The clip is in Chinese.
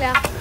对呀